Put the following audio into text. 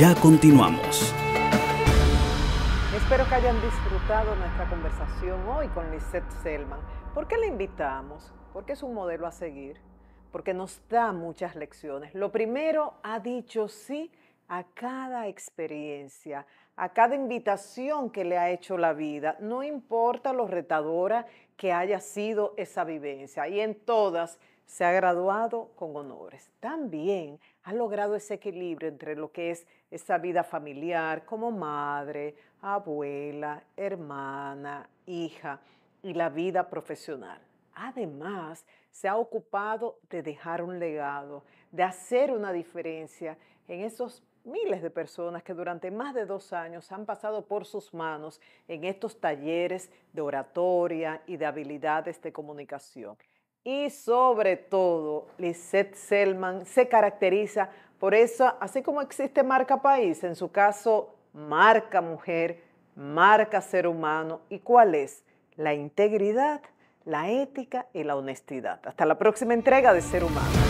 Ya continuamos. Espero que hayan disfrutado nuestra conversación hoy con Lisette Selman. ¿Por qué la invitamos? Porque es un modelo a seguir, porque nos da muchas lecciones. Lo primero, ha dicho sí a cada experiencia, a cada invitación que le ha hecho la vida, no importa lo retadora que haya sido esa vivencia. Y en todas se ha graduado con honores. También ha logrado ese equilibrio entre lo que es esa vida familiar como madre, abuela, hermana, hija y la vida profesional. Además, se ha ocupado de dejar un legado, de hacer una diferencia en esos miles de personas que durante más de dos años han pasado por sus manos en estos talleres de oratoria y de habilidades de comunicación. Y sobre todo, Lisette Selman se caracteriza por eso, así como existe marca país, en su caso, marca mujer, marca ser humano. ¿Y cuál es? La integridad, la ética y la honestidad. Hasta la próxima entrega de Ser Humano.